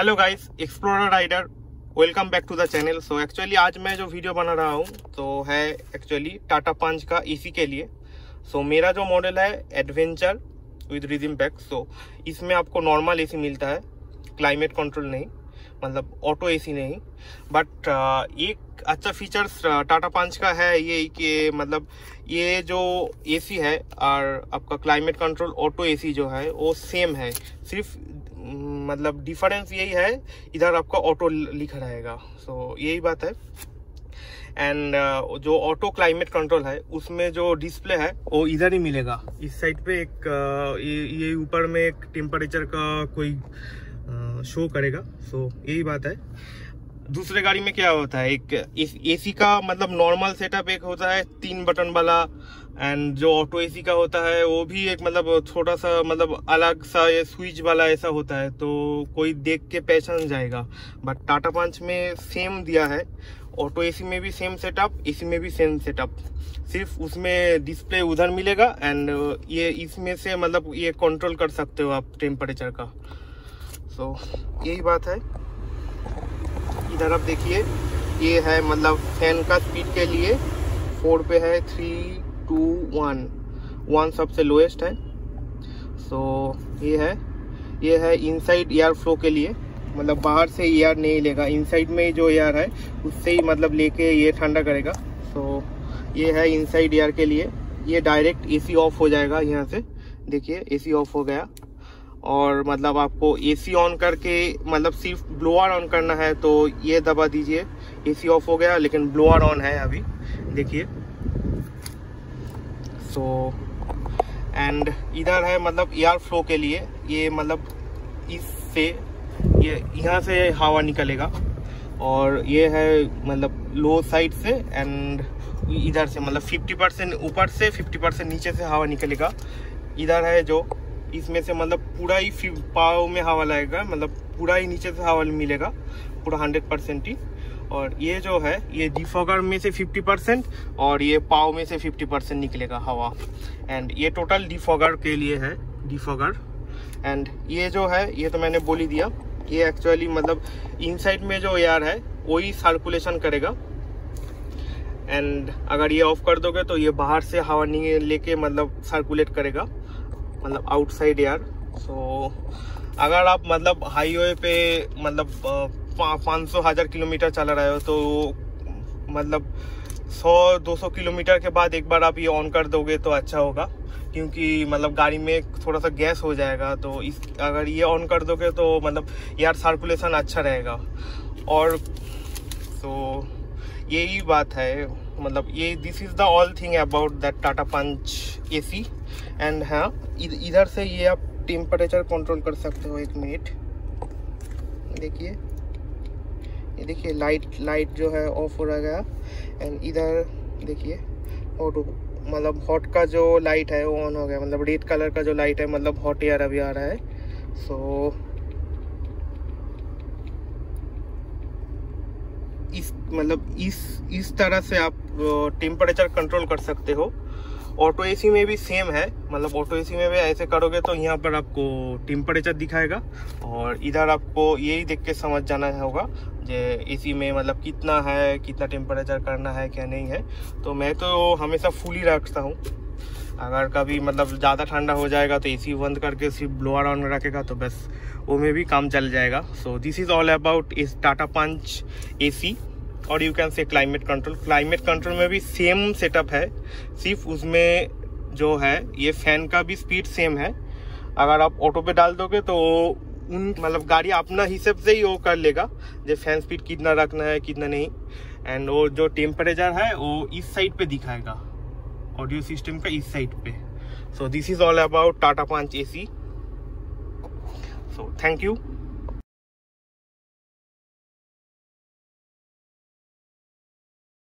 Hello guys explorer rider welcome back to the channel so actually आज मैं जो video बना रहा हूँ तो है एक्चुअली टाटा पंच का एसी के लिए। सो so, मेरा जो मॉडल है adventure with rhythm pack so इसमें आपको नॉर्मल एसी मिलता है क्लाइमेट कंट्रोल नहीं मतलब ऑटो एसी नहीं। बट uh, एक अच्छा फीचर्स टाटा पंच का है ये कि मतलब ये जो एसी है और आपका क्लाइमेट कंट्रोल ऑटो एसी जो है वो सेम है। सिर्फ़ मतलब डिफरेंस यही है इधर आपका ऑटो लिखा रहेगा। सो so, यही बात है। एंड uh, जो ऑटो क्लाइमेट कंट्रोल है उसमें जो डिस्प्ले है वो इधर ही मिलेगा। इस साइड पे एक uh, ये ऊपर में एक टेम्परेचर का कोई शो uh, करेगा। सो so, यही बात है। दूसरे गाड़ी में क्या होता है? एक एसी का मतलब नॉर्मल सेटअप एक होता है तीन बटन वाला एंड जो ऑटो एसी का होता है वो भी एक मतलब छोटा सा मतलब अलग सा ये स्विच वाला ऐसा होता है तो कोई देख के पहचान जाएगा। बट टाटा पंच में सेम दिया है ऑटो एसी में भी सेम सेटअप एसी में भी सेम सेटअप सिर्फ़ उसमें डिस्प्ले उधर मिलेगा एंड ये इसमें से मतलब ये कंट्रोल कर सकते हो आप टेम्परेचर का। सो so, यही बात है। इधर आप देखिए ये है मतलब फ़ैन का स्पीड के लिए फोर पे है थ्री टू वन वन सबसे लोएस्ट है। सो so, ये है। ये है इनसाइड एयर फ्लो के लिए। मतलब बाहर से एयर नहीं लेगा। इनसाइड में जो एयर है उससे ही मतलब लेके ये ठंडा करेगा। सो so, ये है इनसाइड एयर के लिए। ये डायरेक्ट एसी ऑफ़ हो जाएगा यहाँ से। देखिए एसी ऑफ़ हो गया। और मतलब आपको एसी ऑन करके मतलब सिर्फ़ ब्लोअर ऑन करना है तो ये दबा दीजिए। एसी ऑफ़ हो गया, लेकिन ब्लोअर ऑन है अभी। देखिए। सो एंड इधर है मतलब एयर फ्लो के लिए, ये मतलब इससे, ये यहाँ से हवा निकलेगा। और ये है मतलब लो साइड से एंड इधर से मतलब 50 परसेंट ऊपर से 50 परसेंट नीचे से हवा निकलेगा। इधर है जो इसमें से मतलब पूरा ही पाव में हवा लगेगा मतलब पूरा ही नीचे से हवा मिलेगा, पूरा हंड्रेड परसेंट ही। और ये जो है, ये डिफॉगर में से 50 परसेंट और ये पाव में से 50 परसेंट निकलेगा हवा। एंड ये टोटल डिफॉगर के लिए है डिफॉगर एंड ये जो है, ये तो मैंने बोल दिया, ये एक्चुअली मतलब इनसाइड में जो एयर है, वही सर्कुलेशन करेगा। एंड अगर ये ऑफ़ कर दोगे तो ये बाहर से हवा नहीं लेके मतलब सर्कुलेट करेगा। मतलब आउटसाइड एयर सो अगर आप मतलब हाईवे पे मतलब पाँच सौ हज़ार किलोमीटर चला रहे हो तो मतलब सौ, दो सौ किलोमीटर के बाद एक बार आप ये ऑन कर दोगे तो अच्छा होगा। क्योंकि मतलब गाड़ी में थोड़ा सा गैस हो जाएगा तो इस, अगर ये ऑन कर दोगे तो मतलब यार सर्कुलेशन अच्छा रहेगा। और तो यही बात है। मतलब ये this is the all thing about that Tata Punch AC and हाँ इधर से ये आप टेम्परेचर कंट्रोल कर सकते हो एक मिनट देखिए। ये देखिए लाइट लाइट जो है ऑफ़ हो रहा गया। एंड इधर देखिए ऑटो मतलब हॉट का जो लाइट है वो ऑन हो गया। मतलब रेड कलर का जो लाइट है मतलब हॉट एयर अभी आ रहा है। सो so, इस मतलब इस इस तरह से आप टेम्परेचर कंट्रोल कर सकते हो। ऑटो एसी में भी सेम है। मतलब ऑटो एसी में भी ऐसे करोगे तो यहाँ पर आपको टेम्परेचर दिखाएगा। और इधर आपको यही देख के समझ जाना होगा जे एसी में मतलब कितना है, कितना टेम्परेचर करना है, क्या नहीं है। तो मैं तो हमेशा फुल ही रखता हूँ। अगर कभी मतलब ज़्यादा ठंडा हो जाएगा तो एसी बंद करके सिर्फ़ ब्लोअर ऑन रखेगा तो बस, वो में भी काम चल जाएगा। So this is all about इस टाटा पंच एसी और you can say climate control climate control में भी सेम सेटअप है। सिर्फ़ उसमें जो है, ये फ़ैन का भी स्पीड सेम है। अगर आप ऑटो पे डाल दोगे तो उन मतलब गाड़ी अपना हिसाब से ही वो कर लेगा। जो फ़ैन स्पीड कितना रखना है, कितना नहीं। एंड वो जो टेम्परेचर है, वो इस साइड पे दिखाएगा। ऑडियो सिस्टम का इस साइड पे। So this is all about Tata Punch AC so thank you